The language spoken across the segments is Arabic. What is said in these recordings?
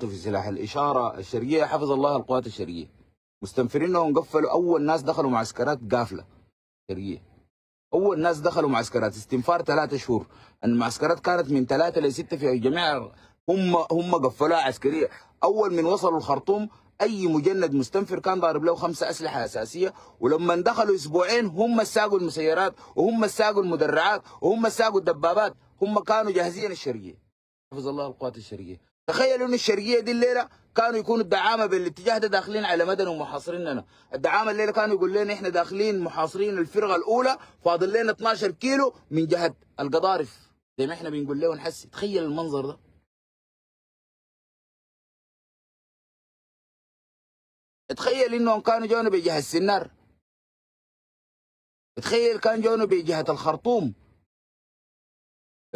في سلاح الإشارة الشرقية حفظ الله القوات الشرقية. مستنفرينهم قفلوا. أول ناس دخلوا معسكرات قافلة شرقية. أول ناس دخلوا معسكرات استنفار ثلاثة شهور. المعسكرات كانت من ثلاثة لستة في جميع هم هم قفلوها عسكرية. أول من وصلوا الخرطوم أي مجند مستنفر كان ضارب له خمسة أسلحة أساسية. ولما دخلوا أسبوعين هم ساقوا المسيرات وهم ساقوا المدرعات وهم ساقوا الدبابات. هم كانوا جاهزين الشرقية. حفظ الله القوات الشرقية. تخيلوا إن الشرقية دي الليلة كانوا يكونوا الدعامة بالاتجاه ده داخلين على مدن ومحاصريننا، الدعامة الليلة كانوا يقول لنا إحنا داخلين محاصرين الفرقة الأولى فاضل لنا 12 كيلو من جهة القضارف. زي ما إحنا بنقول له نحس تخيل المنظر ده. تخيل إنهم كانوا جونا بجهة السنار. تخيل كان جونا بجهة الخرطوم.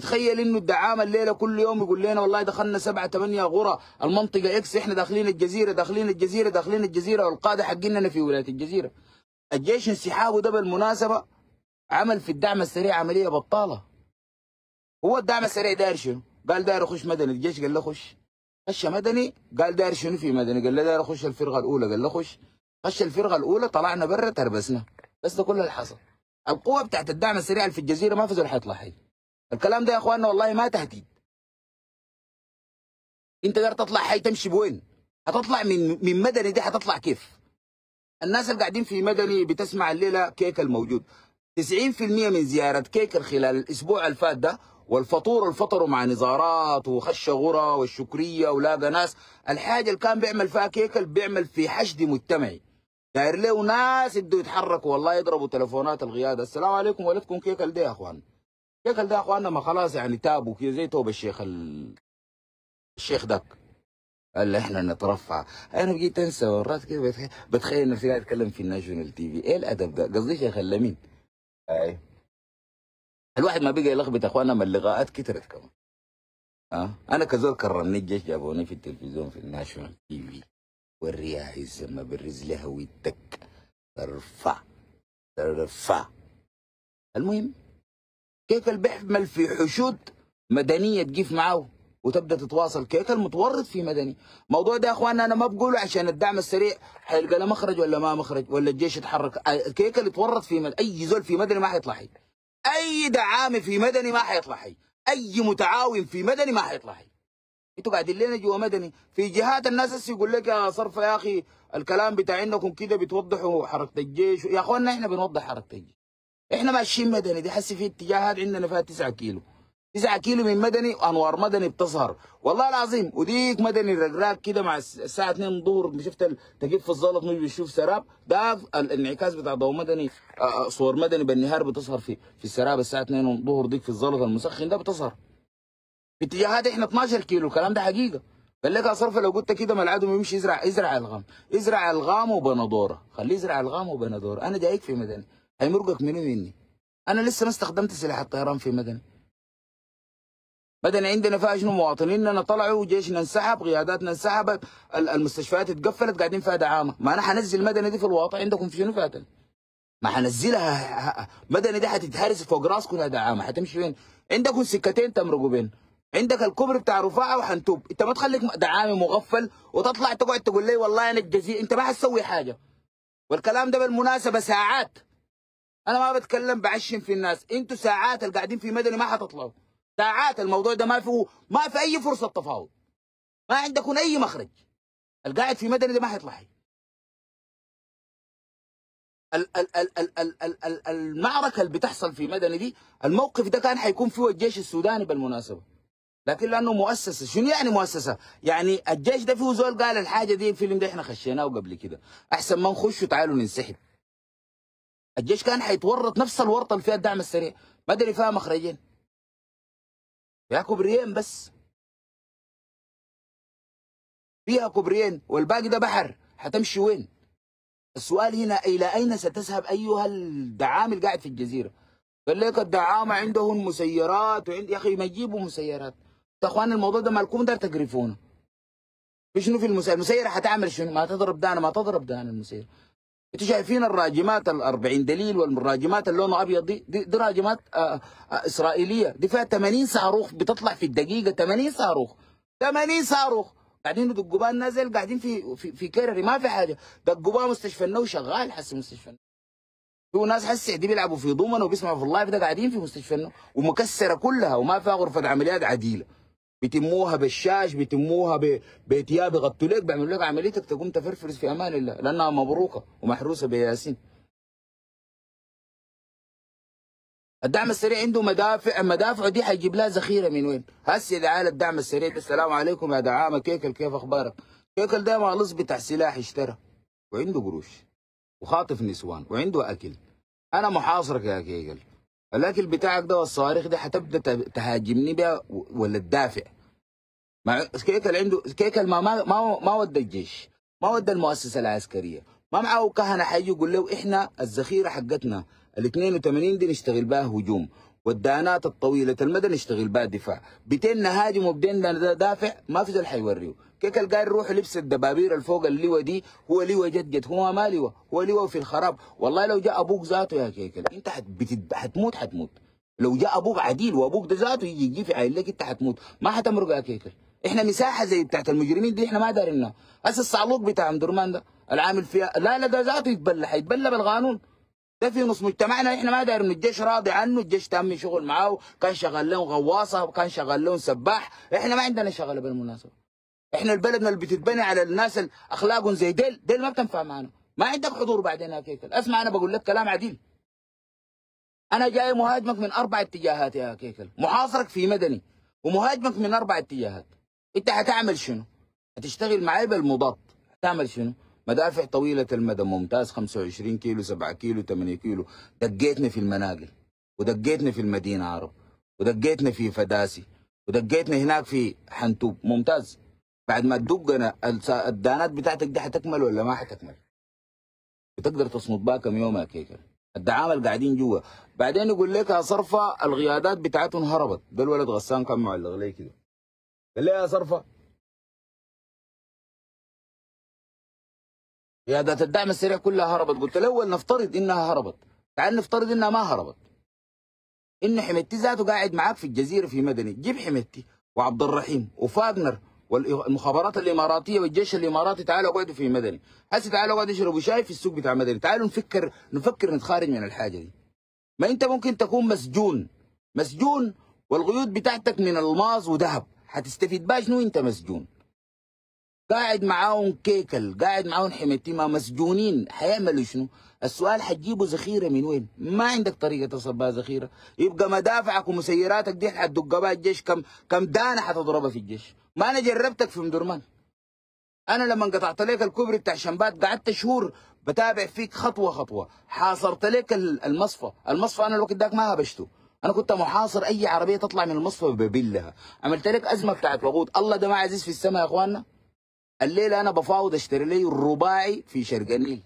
تخيل إنه الدعامة الليلة كل يوم يقول لنا والله دخلنا سبعة ثمانية غرة المنطقة إكس إحنا داخلين الجزيرة داخلين الجزيرة داخلين الجزيرة والقادة حقنا في ولاية الجزيرة. الجيش انسحابه ده بالمناسبة عمل في الدعم السريع عملية بطالة. هو الدعم السريع داير شنو؟ قال داير يخش مدني الجيش قال له خش. خش مدني قال داير شنو في مدني؟ قال له داير اخش الفرقة الأولى قال له خش. خش الفرقة الأولى طلعنا برا تربسنا. بس ده كل اللي حصل. القوة بتاعت الدعم السريع في الجزيرة ما في زول حيطلع حي. الكلام ده يا إخواننا والله ما تهديد. أنت قادر تطلع حي تمشي بوين؟ هتطلع من من مدني دي هتطلع كيف؟ الناس اللي قاعدين في مدني بتسمع الليلة كيك الموجود. 90% من زيارة كيك خلال الأسبوع اللي فات ده والفطور الفطروا مع نظارات وخش غرة والشكرية ولاقى ناس الحاجة اللي كان بيعمل فيها كيكل بيعمل في حشد مجتمعي. داير له ناس يبدوا يتحركوا والله يضربوا تلفونات القياده السلام عليكم ولدكم كيكل دي يا إخوان. كيكل ده اخواننا ما خلاص يعني تابوا كده زي توب الشيخ ال... الشيخ داك اللي إحنا نترفع. أنا بقيت أنسى مرات كده بتخيل, بتخيل نفسي قاعد أتكلم في ال national TV إيه الأدب ده؟ قصدي شيخ اللمين أي. الواحد ما بقى يلخبط يا اخوانا ما اللقاءات كترت كمان. آه أنا كزول كرمني الجيش جابوني في التلفزيون في ال national TV ما برز لها ويدك ترفع. ترفع. المهم كيكل بيعمل في حشود مدنية تقيف معاه وتبدأ تتواصل. كيكل متورط في مدني. موضوع ده يا اخواننا أنا ما بقوله عشان الدعم السريع. حيلقى له مخرج ولا ما مخرج؟ ولا الجيش يتحرك؟ كيكل يتورط في مدني أي زول في مدني ما حيطلع حي. أي دعامه في مدني ما حيطلع حي. أي متعاون في مدني ما حيطلع حي. أنتوا قاعدين لنا جوا مدني. في جهات الناس هسه يقول لك يا صرفه يا أخي الكلام بتاع إنكم كده بتوضحوا حركة الجيش. يا اخواننا إحنا بنوضح حركة الجيش. إحنا ماشيين مدني دي حسي في اتجاهات عندنا فيها 9 كيلو. 9 كيلو من مدني وأنوار مدني بتظهر. والله العظيم وديك مدني رقراق كده مع الساعة 2 الظهر شفت تجيب في الزلط مش سراب. ده الانعكاس بتاع ضوء مدني صور مدني بالنهار بتظهر في في السراب. الساعة 2 الظهر ديك في الزلط المسخن ده بتظهر. في اتجاهات إحنا 12 كيلو الكلام ده حقيقة. قال لك يا صرفه لو قلت كده ما العدو يمشي يزرع يزرع الغام. يزرع الغام وبندوره خليه يزرع الغام وبندوره أنا جايك في مدني. هيمرقك مني مني أنا لسه ما استخدمت سلاح الطيران في مدني. مدني عندنا فيها شنو؟ مواطنيننا طلعوا جيشنا انسحب قياداتنا انسحبت المستشفيات اتقفلت قاعدين فيها دعامة. ما أنا حنزل مدني دي في الواطع عندكم في شنو فاتن؟ ما حنزلها. مدني دي حتتهرس فوق راسكم يا دعامة. حتمشي وين عندكم سكتين تمرقوا بين. عندك الكوبري بتاع رفاعة وحنتوب. انت ما تخليك دعامي مغفل وتطلع تقعد تقول لي والله أنا الجزيرة. انت ما حتسوي حاجة. والكلام ده بالمناسبة ساعات. أنا ما بتكلم بعشم في الناس. أنتوا ساعات اللي قاعدين في مدني ما حتطلعوا. ساعات الموضوع ده ما في ما في أي فرصة تفاوض ما عندكم أي مخرج. القاعد في مدني ده ما حيطلع حي. ال ال ال ال ال ال ال المعركة اللي بتحصل في مدني دي الموقف ده كان حيكون فيه الجيش السوداني بالمناسبة. لكن لأنه مؤسسة. شنو يعني مؤسسة؟ يعني الجيش ده فيه زول قال الحاجة دي الفيلم ده إحنا خشيناه قبل كده. أحسن ما نخش وتعالوا ننسحب. الجيش كان حيتورط نفس الورطة اللي فيها الدعم السريع. ما أدري فيها مخرجين. فيها كوبريين بس. فيها كوبريين والباقي ده بحر. حتمشي وين؟ السؤال هنا إلى أين ستذهب أيها الدعام اللي قاعد في الجزيرة؟ قال لك الدعامه عندهم مسيرات وعند يا أخي ما يجيبوا مسيرات. يا إخوان الموضوع ده مالكم دار تقرفونه. في شنو في المسير؟ المسيره حتعمل شنو؟ ما تضرب دانا ما تضرب دانا المسيره أنتوا شايفين الراجمات ال 40 دليل والراجمات اللي لونها أبيض دي دي, دي راجمات آآ آآ إسرائيلية. دي فيها 80 صاروخ بتطلع في الدقيقة 80 صاروخ 80 صاروخ. قاعدين يدقوا بها ديل قاعدين في في, في كرري ما في حاجة. دقوا بها مستشفى النو شغال حس مستشفى النو في ناس هسه دي بيلعبوا في ضمن وبيسمعوا في اللايف ده قاعدين في مستشفى النو ومكسرة كلها وما فيها غرفة عمليات عديلة. بيتموها بالشاش بيتموها بثياب يغطوا لك بيعملوا لك عمليتك تقوم تفرفرس في أمان الله لأنها مبروكة ومحروسة بياسين الدعم السريع عنده مدافع مدافعه دي حيجيب لها ذخيرة من وين؟ هسه اذا عال الدعم السريع السلام عليكم يا دعامة. كيكل كيف أخبارك؟ كيكل ده مالص بتاع سلاح اشترى. وعنده قروش وخاطف نسوان وعنده أكل. أنا محاصرك يا كيكل. الأكل بتاعك ده والصواريخ دي حتبدا ت- تهاجمني بها ولا تدافع. مع كيكل عنده كيكل ما ما ما, ما ودى الجيش. ما ودى المؤسسة العسكرية. ما معه كهنة حيجي يقول له إحنا الذخيره حقتنا. ال 82 دي نشتغل بها هجوم. والدانات الطويلة المدى نشتغل بها دفاع. بدين نهاجم وبدين ندافع ما في زول حيوريه. كيكل قال روح لبس الدبابير الفوق اللواء دي هو لواء جد هو ما لواء هو لواء في الخراب. والله لو جاء أبوك ذاته يا كيكل أنت. حتموت حتموت. لو جاء أبوك عديل وأبوك ده ذاته يجي يجي في عين لك أنت حتموت. ما حتمرق يا كيكل. إحنا مساحة زي بتاعت المجرمين دي إحنا ما دارينها. هسه الصعلوق بتاع درمان ده العامل فيها لا لا ده ذاته يتبلى حيتبلى بالقانون. ده في نص مجتمعنا إحنا ما دايرين الجيش راضي عنه الجيش تم شغل معاه كان شغال لهم غواصة كان شغال لهم سباح. إحنا ما عندنا شغله بالمناسبة. إحنا البلد اللي بتتبني على الناس اخلاقهم زي ديل. ديل ما بتنفع معنا. ما عندك حضور بعدين يا كيكل اسمع أنا بقول لك كلام عديل. أنا جاي مهاجمك من أربع اتجاهات يا كيكل محاصرك في مدني ومهاجمك من أربع اتجاهات. أنت هتعمل شنو؟ هتشتغل معي بالمضاد هتعمل شنو؟ مدافع طويلة المدى ممتاز 25 كيلو 7 كيلو 8 كيلو. دقيتني في المناقل ودقيتني في المدينة عرب ودقيتني في فداسي ودقيتني هناك في حنتوب. ممتاز. بعد ما تدق أنا الدانات بتاعتك دي حتكمل ولا ما حتكمل؟ بتقدر تصمد بها كم يوم يا الدعامة اللي قاعدين جوا. بعدين يقول لك يا صرفة القيادات بتاعتهم هربت. ده الولد غسان كان معلق لي كده. قال لي يا صرفة. قيادات الدعم السريع كلها هربت. قلت له أول نفترض إنها هربت. تعال نفترض إنها ما هربت. إن حميتي ذاته قاعد معاك في الجزيرة في مدني. جيب حميتي وعبد الرحيم وفاغنر والمخابرات الإماراتية والجيش الإماراتي تعالوا أقعدوا في مدني. هسه تعالوا اقعدوا أشربوا شاي في السوق بتاع مدني. تعالوا نفكر نفكر نتخارج من الحاجة دي. ما أنت ممكن تكون مسجون. مسجون والقيود بتاعتك من الماس وذهب. حتستفيد بها شنو أنت مسجون؟ قاعد معاهم كيكل قاعد معاهم حميتي ما مسجونين. حيعملوا شنو؟ السؤال حتجيبوا ذخيرة من وين؟ ما عندك طريقة تصل بها ذخيرة. يبقى مدافعك ومسيراتك دي حتدق بها الجيش. كم كم دانة حتضربها في الجيش؟ ما أنا جربتك في مدرمان. أنا لما قطعت لك الكوبري بتاع شمبات قعدت شهور بتابع فيك خطوة خطوة. حاصرت لك ال- المصفى. المصفى أنا الوقت داك ما هبشته أنا كنت محاصر أي عربية تطلع من المصفى ببلها. عملت لك أزمة بتاعت وقود. الله ده ما عزيز في السماء يا إخواننا. الليلة أنا بفاوض أشتري لي الرباعي في شرق النيل.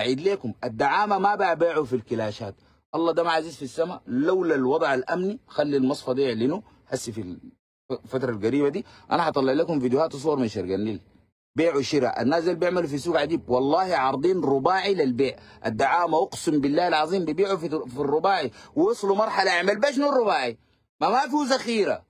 أعيد لكم الدعامة ما ببيعه في الكلاشات. الله ده ما عزيز في السماء لولا الوضع الأمني خلي المصفى ده يعلنوا هسي في الفترة القريبة دي أنا حطلع لكم فيديوهات وصور من شرق النيل. بيع وشراء الناس اللي بيعملوا في سوق عجيب. والله عارضين رباعي للبيع. الدعامة أقسم بالله العظيم بيبيعوا في الرباعي. ووصلوا مرحلة يعمل بقى شنو الرباعي ما ما فيه ذخيره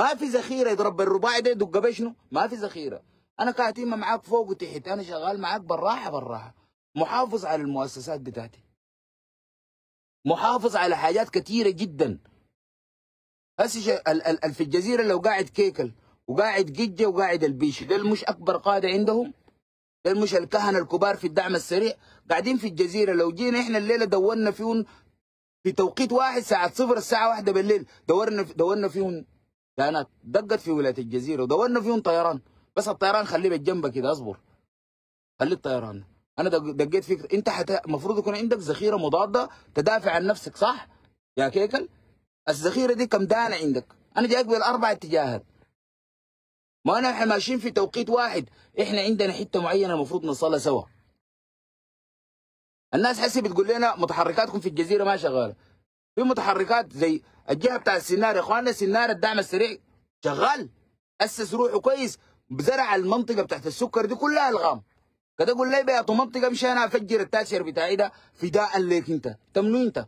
ما في ذخيرة يضرب الرباعي ده يدق بيه شنو؟ ما في ذخيرة. أنا كاتيمه معاك فوق وتحت أنا شغال معاك بالراحة بالراحة. محافظ على المؤسسات بتاعتي. محافظ على حاجات كثيره جدا. هسه في الجزيرة لو قاعد كيكل وقاعد ججه وقاعد البيشي ده مش أكبر قادة عندهم؟ ده مش الكهنة الكبار في الدعم السريع؟ قاعدين في الجزيرة لو جينا إحنا الليلة دورنا فيهم في توقيت واحد ساعة صفر الساعة واحدة بالليل دورنا دورنا فيهم كانت دقت في ولاية الجزيرة ودورنا فيهم طيران. بس الطيران خليه بالجنب كده اصبر. خلي الطيران. أنا دق- دقيت فيك. أنت حت... المفروض يكون عندك ذخيرة مضادة تدافع عن نفسك صح؟ يا كيكل. الذخيرة دي كم دانة عندك؟ أنا جايك بالأربع اتجاهات. ما أنا إحنا ماشيين في توقيت واحد. إحنا عندنا حتة معينة المفروض نوصلها سوا. الناس حسي بتقول لنا متحركاتكم في الجزيرة ما شغالة. في متحركات زي الجهة بتاع السنار يا إخواننا سنار الدعم السريع. شغال. أسس روحه كويس. بزرع المنطقة بتاعت السكر دي كلها ألغام. كده أقول لي بيعطوا منطقة مشان أنا أفجر التاشر بتاعي ده؟ فداء ليك أنت. تمنو أنت؟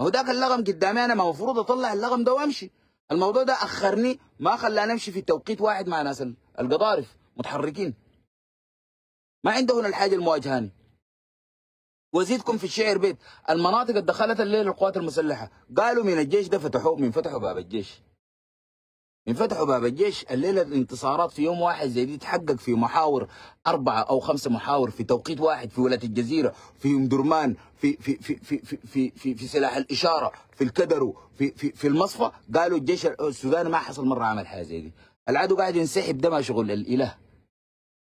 ما هو ذاك اللغم قدامي أنا. ما المفروض أطلع اللغم ده وأمشي. الموضوع ده أخرني ما خلاني أمشي في توقيت واحد مع ناس ال- القضارف متحركين. ما عندهم الحاجة المواجهاني. وزيدكم في الشعر بيت. المناطق دخلت الليل القوات المسلحة. قالوا من الجيش ده فتحوه من فتحوا باب الجيش. من فتحوا باب الجيش. الليلة الانتصارات في يوم واحد زي دي تحقق في محاور أربعة أو خمسة محاور في توقيت واحد في ولاية الجزيرة في ام درمان في في في في في في, في, في سلاح الإشارة في الكدرو في في في المصفى. قالوا الجيش السوداني ما حصل مرة عمل حاجة زي دي. العدو قاعد ينسحب ده ما شغل الإله.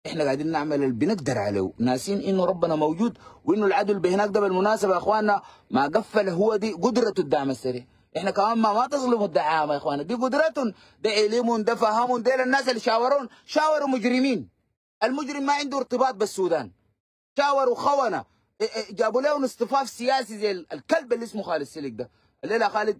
إحنا قاعدين نعمل اللي بنقدر عليه. ناسين إنه ربنا موجود وإنه العدو اللي هناك ده بالمناسبة يا إخواننا ما قفل هو دي قدرته الدعم السريع. إحنا كمان ما, ما تظلموا الدعامة يا اخوانا دي قدرتهم. ده علمهم ده فهمهم ده الناس اللي شاورون. شاوروا مجرمين. المجرم ما عنده ارتباط بالسودان. شاوروا خونة. جابوا لهم اصطفاف سياسي زي ال- الكلب اللي اسمه خالد سليك ده. الليلة خالد